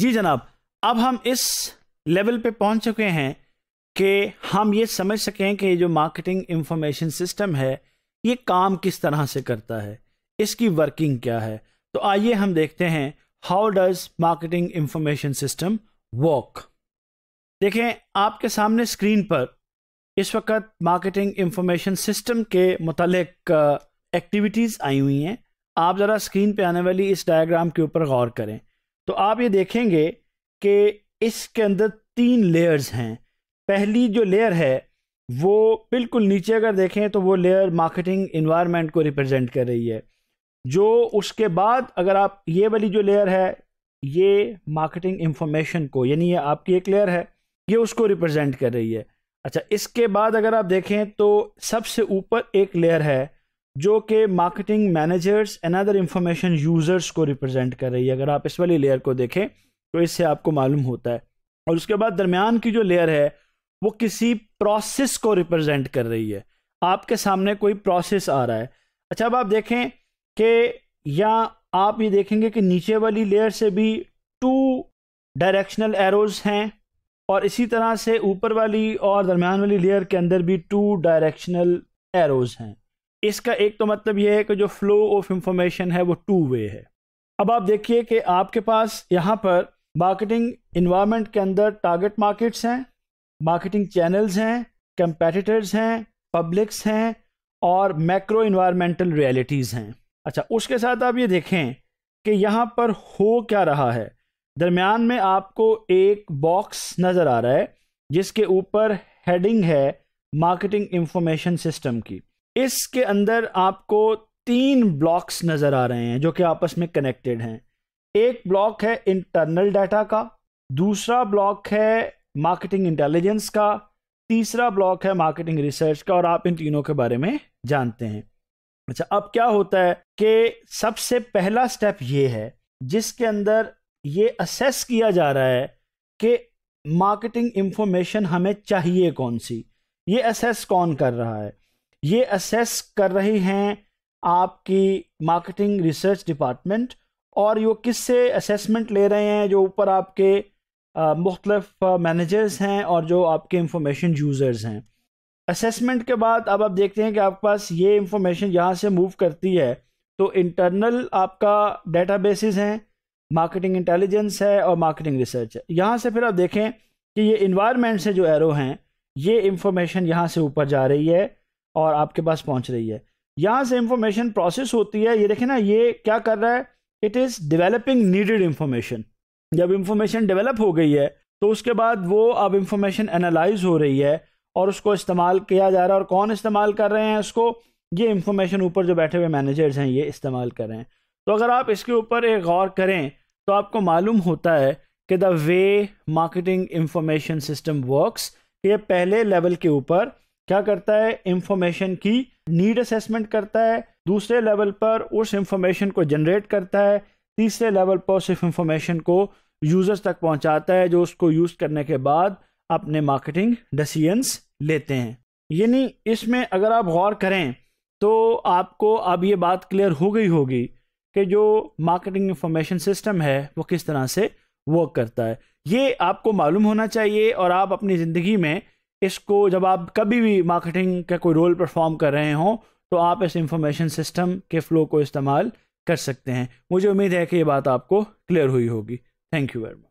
جی جناب، اب ہم اس لیول پہ پہنچ چکے ہیں کہ ہم یہ سمجھ سکیں کہ جو مارکیٹنگ انفارمیشن سسٹم ہے، یہ کام کس طرح سے کرتا ہے؟ اس کی ورکنگ کیا ہے؟ تو آئیے ہم دیکھتے ہیں how does marketing information system work دیکھیں، آپ کے سامنے اسکرین پر اس وقت مارکیٹنگ انفارمیشن سسٹم کے متعلق uh, ایکٹیویٹیز آئی ہوئی ہیں۔ آپ ذرا اسکرین پہ آنے والی اس ڈائیگرام کے اوپر غور کریں۔ تو آپ یہ دیکھیں گے کہ اس کے اندر تین لیئرز ہیں۔ پہلی جو لیئر ہے، وہ بالکل نیچے اگر دیکھیں تو وہ لیئر مارکیٹنگ انوائرمنٹ کو ریپرزینٹ کر رہی ہے۔ جو اس کے بعد اگر آپ یہ والی جو لیئر ہے، یہ مارکیٹنگ انفارمیشن کو یعنی یہ آپ کی ایک لیئر ہے، یہ اس کو ریپرزینٹ کر رہی ہے۔ اچھا اس کے بعد اگر آپ دیکھیں تو سب سے اوپر ایک لیئر ہے جو کہ marketing managers and other information users کو ریپرزینٹ کر رہی ہے۔ اگر آپ اس والی لیئر کو دیکھیں تو اس سے آپ کو معلوم ہوتا ہے۔ اور اس کے بعد درمیان کی جو لیئر ہے وہ کسی پروسیس کو ریپرزینٹ کر رہی ہے۔ آپ کے سامنے کوئی پروسیس آ رہا ہے۔ اچھا اب آپ دیکھیں کہ یا آپ یہ دیکھیں گے کہ نیچے والی لیئر سے بھی ٹو ڈائریکشنل ایروز ہیں اور اسی طرح سے اوپر والی اور درمیان والی لیئر کے اندر بھی ٹو ڈائریکشنل ایروز ہیں۔ اس کا ایک تو مطلب یہ ہے کہ جو فلو آف انفارمیشن ہے وہ ٹو وے ہے۔ اب آپ دیکھیے کہ آپ کے پاس یہاں پر مارکیٹنگ انوائرمنٹ کے اندر ٹارگٹ مارکیٹس ہیں مارکیٹنگ چینلز ہیں کمپیٹیٹرز ہیں پبلکس ہیں اور میکرو انوائرمنٹل ریئلٹیز ہیں۔ اچھا اس کے ساتھ آپ یہ دیکھیں کہ یہاں پر ہو کیا رہا ہے۔ درمیان میں آپ کو ایک باکس نظر آ رہا ہے، جس کے اوپر ہیڈنگ ہے مارکیٹنگ انفارمیشن سسٹم کی۔ اس کے اندر آپ کو تین بلاکس نظر آ رہے ہیں جو کہ آپس میں کنیکٹڈ ہیں۔ ایک بلاک ہے انٹرنل ڈیٹا کا، دوسرا بلاک ہے مارکیٹنگ انٹیلیجنس کا، تیسرا بلاک ہے مارکیٹنگ ریسرچ کا اور آپ ان تینوں کے بارے میں جانتے ہیں۔ اچھا اب کیا ہوتا ہے کہ سب سے پہلا سٹیپ یہ ہے، جس کے اندر یہ اسیس کیا جا رہا ہے کہ مارکیٹنگ انفارمیشن ہمیں چاہیے کون سی۔ یہ اسیس کون کر رہا ہے؟ یہ اسیس کر رہی ہیں آپ کی مارکیٹنگ ریسرچ ڈپارٹمنٹ اور یہ کس سے اسیسمنٹ لے رہے ہیں جو اوپر آپ کے مختلف مینیجرز ہیں اور جو آپ کے انفارمیشن یوزرز ہیں۔ اسیسمنٹ کے بعد اب آپ دیکھتے ہیں کہ آپ کے پاس یہ انفارمیشن یہاں سے موو کرتی ہے۔ تو انٹرنل آپ کا ڈیٹا بیسز ہیں مارکیٹنگ انٹیلیجنس ہے اور مارکیٹنگ ریسرچ ہے۔ یہاں سے پھر آپ دیکھیں کہ یہ انوائرمنٹ سے جو ایرو ہیں، یہ انفارمیشن یہاں سے اوپر جا رہی ہے۔ اور آپ کے پاس پہنچ رہی ہے۔ یہاں سے انفارمیشن پروسیس ہوتی ہے۔ یہ دیکھیں نا، یہ کیا کر رہا ہے؟ It is developing needed information جب انفارمیشن ڈیولپ ہو گئی ہے، تو اس کے بعد وہ اب انفارمیشن انالائز ہو رہی ہے اور اس کو استعمال کیا جا رہا ہے اور کون استعمال کر رہے ہیں اس کو؟ یہ انفارمیشن اوپر جو بیٹھے ہوئے مینیجرز ہیں، یہ استعمال کر رہے ہیں۔ تو اگر آپ اس کے اوپر ایک غور کریں، تو آپ کو معلوم ہوتا ہے کہ the way marketing information system works یہ پہلے لیول کے اوپر کیا کرتا ہے؟ انفارمیشن کی نیڈ اسیسمنٹ کرتا ہے۔ دوسرے لیول پر اس انفارمیشن کو جنریٹ کرتا ہے۔ تیسرے لیول پر اس انفارمیشن کو یوزرز تک پہنچاتا ہے، جو اس کو یوز کرنے کے بعد اپنے مارکیٹنگ ڈسیزنس لیتے ہیں۔ یعنی اس میں اگر آپ غور کریں تو آپ کو اب یہ بات کلیئر ہو گئی ہوگی کہ جو مارکیٹنگ انفارمیشن سسٹم ہے، وہ کس طرح سے ورک کرتا ہے۔ یہ آپ کو معلوم ہونا چاہیے اور آپ اپنی زندگی میں اس کو جب آپ کبھی بھی مارکیٹنگ کا کوئی رول پرفارم کر رہے ہوں، تو آپ اس انفارمیشن سسٹم کے فلو کو استعمال کر سکتے ہیں۔ مجھے امید ہے کہ یہ بات آپ کو کلیئر ہوئی ہوگی۔ Thank you very much